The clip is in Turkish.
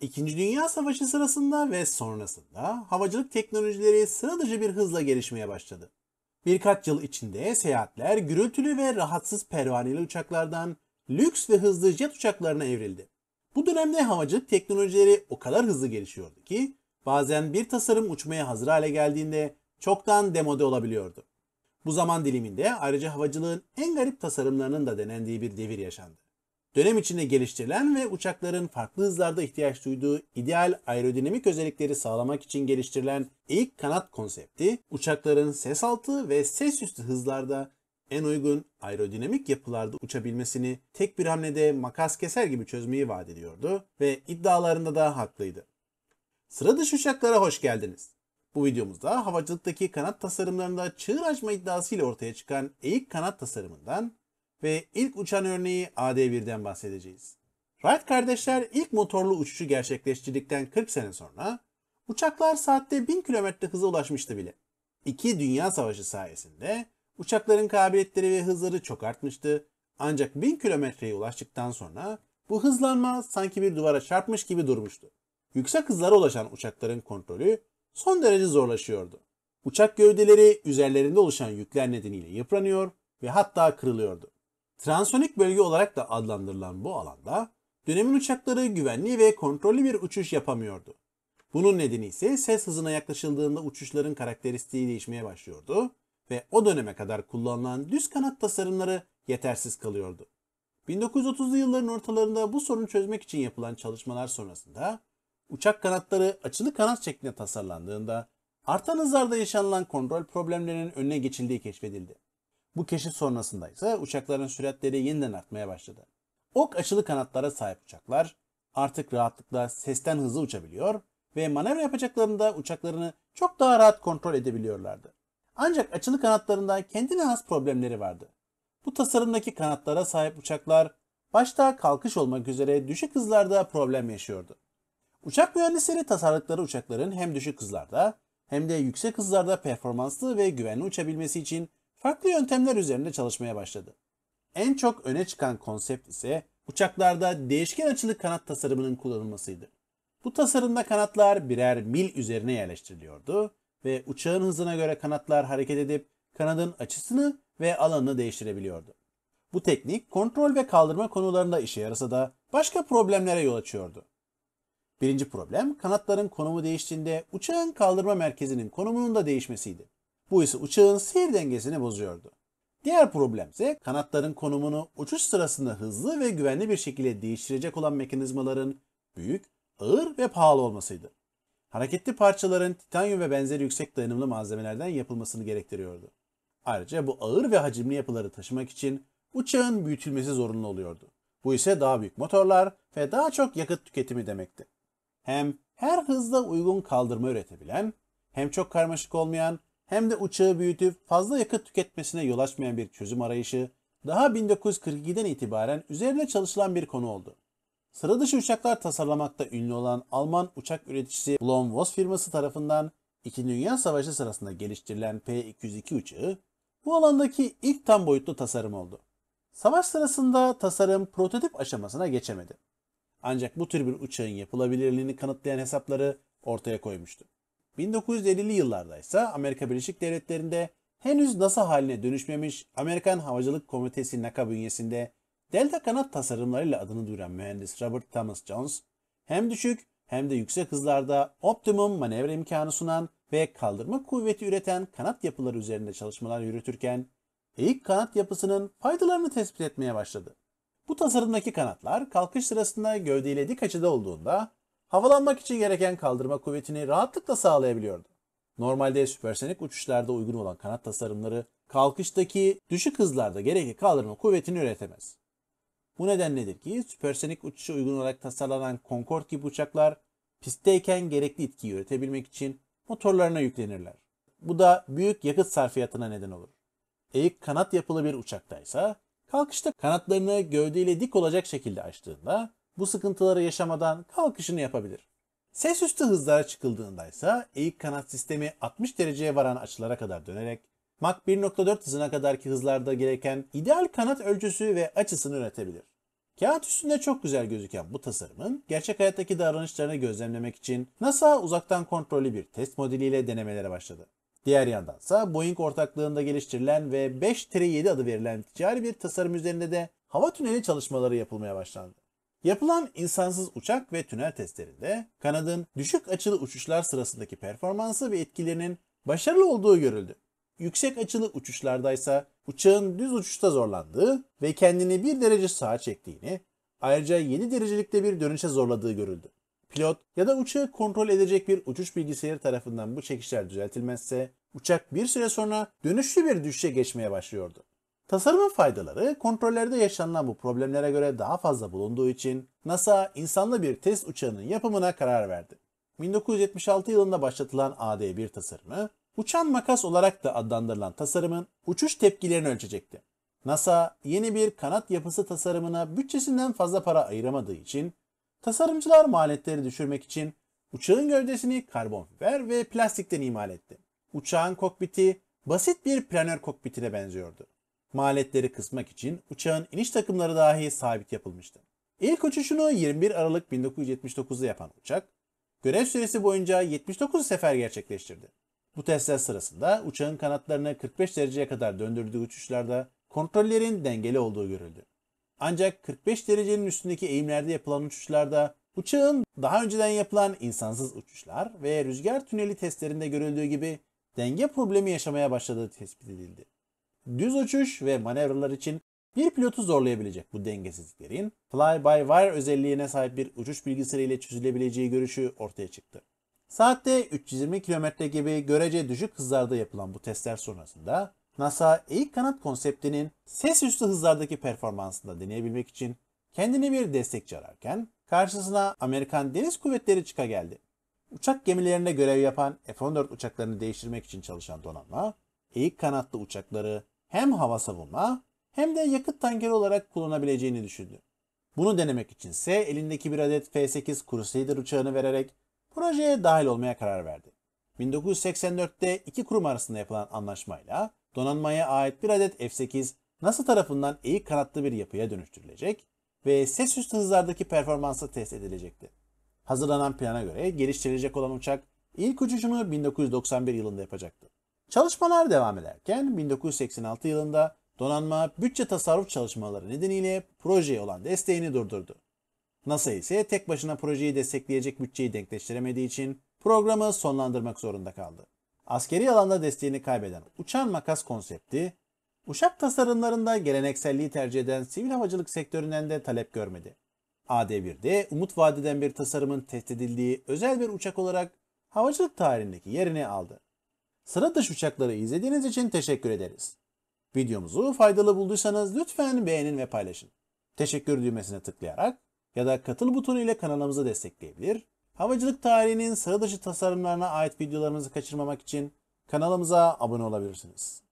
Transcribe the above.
İkinci Dünya Savaşı sırasında ve sonrasında havacılık teknolojileri sıra dışı bir hızla gelişmeye başladı. Birkaç yıl içinde seyahatler gürültülü ve rahatsız pervaneli uçaklardan lüks ve hızlı jet uçaklarına evrildi. Bu dönemde havacılık teknolojileri o kadar hızlı gelişiyordu ki bazen bir tasarım uçmaya hazır hale geldiğinde çoktan demode olabiliyordu. Bu zaman diliminde ayrıca havacılığın en garip tasarımlarının da denendiği bir devir yaşandı. Dönem içinde geliştirilen ve uçakların farklı hızlarda ihtiyaç duyduğu ideal aerodinamik özellikleri sağlamak için geliştirilen ilk kanat konsepti, uçakların ses altı ve ses üstü hızlarda en uygun aerodinamik yapılarda uçabilmesini tek bir hamlede makas keser gibi çözmeyi vaat ediyordu ve iddialarında da haklıydı. Sıra dışı uçaklara hoş geldiniz. Bu videomuzda havacılıktaki kanat tasarımlarında çığır açma iddiasıyla ortaya çıkan ilk kanat tasarımından ve ilk uçan örneği AD-1'den bahsedeceğiz. Wright kardeşler ilk motorlu uçuşu gerçekleştirdikten 40 sene sonra uçaklar saatte 1000 km hıza ulaşmıştı bile. İki Dünya Savaşı sayesinde uçakların kabiliyetleri ve hızları çok artmıştı. Ancak 1000 kilometreye ulaştıktan sonra bu hızlanma sanki bir duvara çarpmış gibi durmuştu. Yüksek hızlara ulaşan uçakların kontrolü son derece zorlaşıyordu. Uçak gövdeleri üzerlerinde oluşan yükler nedeniyle yıpranıyor ve hatta kırılıyordu. Transonik bölge olarak da adlandırılan bu alanda dönemin uçakları güvenli ve kontrollü bir uçuş yapamıyordu. Bunun nedeni ise ses hızına yaklaşıldığında uçuşların karakteristiği değişmeye başlıyordu ve o döneme kadar kullanılan düz kanat tasarımları yetersiz kalıyordu. 1930'lu yılların ortalarında bu sorunu çözmek için yapılan çalışmalar sonrasında uçak kanatları açılı kanat şeklinde tasarlandığında artan hızlarda yaşanılan kontrol problemlerinin önüne geçildiği keşfedildi. Bu keşif sonrasında ise uçakların süratleri yeniden artmaya başladı. Ok açılı kanatlara sahip uçaklar artık rahatlıkla sesten hızlı uçabiliyor ve manevra yapacaklarında uçaklarını çok daha rahat kontrol edebiliyorlardı. Ancak açılı kanatlarında kendine has problemleri vardı. Bu tasarımdaki kanatlara sahip uçaklar başta kalkış olmak üzere düşük hızlarda problem yaşıyordu. Uçak mühendisleri tasarladıkları uçakların hem düşük hızlarda hem de yüksek hızlarda performanslı ve güvenli uçabilmesi için farklı yöntemler üzerinde çalışmaya başladı. En çok öne çıkan konsept ise uçaklarda değişken açılı kanat tasarımının kullanılmasıydı. Bu tasarımda kanatlar birer mil üzerine yerleştiriliyordu ve uçağın hızına göre kanatlar hareket edip kanadın açısını ve alanını değiştirebiliyordu. Bu teknik kontrol ve kaldırma konularında işe yarasa da başka problemlere yol açıyordu. Birinci problem kanatların konumu değiştiğinde uçağın kaldırma merkezinin konumunun da değişmesiydi. Bu ise uçağın seyir dengesini bozuyordu. Diğer problem ise kanatların konumunu uçuş sırasında hızlı ve güvenli bir şekilde değiştirecek olan mekanizmaların büyük, ağır ve pahalı olmasıydı. Hareketli parçaların titanyum ve benzeri yüksek dayanımlı malzemelerden yapılmasını gerektiriyordu. Ayrıca bu ağır ve hacimli yapıları taşımak için uçağın büyütülmesi zorunlu oluyordu. Bu ise daha büyük motorlar ve daha çok yakıt tüketimi demekti. Hem her hızda uygun kaldırma üretebilen, hem çok karmaşık olmayan hem de uçağı büyütüp fazla yakıt tüketmesine yol açmayan bir çözüm arayışı daha 1942'den itibaren üzerine çalışılan bir konu oldu. Sıra dışı uçaklar tasarlamakta ünlü olan Alman uçak üreticisi Blom Voss firması tarafından 2. Dünya Savaşı sırasında geliştirilen P-202 uçağı bu alandaki ilk tam boyutlu tasarım oldu. Savaş sırasında tasarım prototip aşamasına geçemedi. Ancak bu tür bir uçağın yapılabilirliğini kanıtlayan hesapları ortaya koymuştu. 1950'li yıllarda ise Amerika Birleşik Devletleri'nde henüz NASA haline dönüşmemiş Amerikan Havacılık Komitesi NACA bünyesinde delta kanat tasarımlarıyla adını duyuran mühendis Robert Thomas Jones hem düşük hem de yüksek hızlarda optimum manevra imkanı sunan ve kaldırma kuvveti üreten kanat yapıları üzerinde çalışmalar yürütürken ilk kanat yapısının faydalarını tespit etmeye başladı. Bu tasarımdaki kanatlar kalkış sırasında gövdeyle dik açıda olduğunda havalanmak için gereken kaldırma kuvvetini rahatlıkla sağlayabiliyordu. Normalde süpersonik uçuşlarda uygun olan kanat tasarımları kalkıştaki düşük hızlarda gerekli kaldırma kuvvetini üretemez. Bu nedenledir ki süpersonik uçuşa uygun olarak tasarlanan Concorde gibi uçaklar pistteyken gerekli itkiyi üretebilmek için motorlarına yüklenirler. Bu da büyük yakıt sarfiyatına neden olur. Eğik kanat yapılı bir uçaktaysa kalkışta kanatlarını gövdeyle dik olacak şekilde açtığında bu sıkıntıları yaşamadan kalkışını yapabilir. Ses üstü hızlara çıkıldığında ise eğik kanat sistemi 60 dereceye varan açılara kadar dönerek Mach 1.4 hızına kadarki hızlarda gereken ideal kanat ölçüsü ve açısını üretebilir. Kağıt üstünde çok güzel gözüken bu tasarımın gerçek hayattaki davranışlarını gözlemlemek için NASA uzaktan kontrollü bir test modeliyle denemelere başladı. Diğer yandansa Boeing ortaklığında geliştirilen ve 5-7 adı verilen ticari bir tasarım üzerinde de hava tüneli çalışmaları yapılmaya başlandı. Yapılan insansız uçak ve tünel testlerinde kanadın düşük açılı uçuşlar sırasındaki performansı ve etkilerinin başarılı olduğu görüldü. Yüksek açılı uçuşlardaysa uçağın düz uçuşta zorlandığı ve kendini bir derece sağa çektiğini, ayrıca 7 derecelikte bir dönüşe zorladığı görüldü. Pilot ya da uçağı kontrol edecek bir uçuş bilgisayarı tarafından bu çekişler düzeltilmezse uçak bir süre sonra dönüşlü bir düşüşe geçmeye başlıyordu. Tasarımın faydaları kontrollerde yaşanılan bu problemlere göre daha fazla bulunduğu için NASA insanlı bir test uçağının yapımına karar verdi. 1976 yılında başlatılan AD-1 tasarımı, uçan makas olarak da adlandırılan tasarımın uçuş tepkilerini ölçecekti. NASA yeni bir kanat yapısı tasarımına bütçesinden fazla para ayıramadığı için tasarımcılar maliyetleri düşürmek için uçağın gövdesini karbon fiber ve plastikten imal etti. Uçağın kokpiti basit bir planör kokpitine benziyordu maliyetleri kısmak için uçağın iniş takımları dahi sabit yapılmıştı. İlk uçuşunu 21 Aralık 1979'da yapan uçak, görev süresi boyunca 79 sefer gerçekleştirdi. Bu testler sırasında uçağın kanatlarını 45 dereceye kadar döndürdüğü uçuşlarda kontrollerin dengeli olduğu görüldü. Ancak 45 derecenin üstündeki eğimlerde yapılan uçuşlarda uçağın daha önceden yapılan insansız uçuşlar ve rüzgar tüneli testlerinde görüldüğü gibi denge problemi yaşamaya başladığı tespit edildi. Düz uçuş ve manevralar için bir pilotu zorlayabilecek bu dengesizliklerin fly-by-wire özelliğine sahip bir uçuş bilgisayarı ile çözülebileceği görüşü ortaya çıktı. Saatte 320 km gibi görece düşük hızlarda yapılan bu testler sonrasında NASA eğik kanat konseptinin ses üstü hızlardaki performansını deneyebilmek için kendine bir destekçi ararken karşısına Amerikan Deniz Kuvvetleri çıka geldi. Uçak gemilerinde görev yapan F-14 uçaklarını değiştirmek için çalışan donanma, eğik kanatlı uçakları hem hava savunma hem de yakıt tankeri olarak kullanabileceğini düşündü. Bunu denemek içinse elindeki bir adet F-8 Crusader uçağını vererek projeye dahil olmaya karar verdi. 1984'te iki kurum arasında yapılan anlaşmayla donanmaya ait bir adet F-8 NASA tarafından eğik kanatlı bir yapıya dönüştürülecek ve ses üstü hızlardaki performansı test edilecekti. Hazırlanan plana göre geliştirilecek olan uçak ilk uçuşunu 1991 yılında yapacaktı. Çalışmalar devam ederken 1986 yılında donanma bütçe tasarruf çalışmaları nedeniyle projeye olan desteğini durdurdu. NASA ise tek başına projeyi destekleyecek bütçeyi denkleştiremediği için programı sonlandırmak zorunda kaldı. Askeri alanda desteğini kaybeden uçan makas konsepti, uçak tasarımlarında gelenekselliği tercih eden sivil havacılık sektöründen de talep görmedi. AD-1'de umut vadeden bir tasarımın test edildiği özel bir uçak olarak havacılık tarihindeki yerini aldı. Sıra dışı uçakları izlediğiniz için teşekkür ederiz. Videomuzu faydalı bulduysanız lütfen beğenin ve paylaşın. Teşekkür düğmesine tıklayarak ya da katıl butonu ile kanalımızı destekleyebilir. Havacılık tarihinin sıra dışı tasarımlarına ait videolarımızı kaçırmamak için kanalımıza abone olabilirsiniz.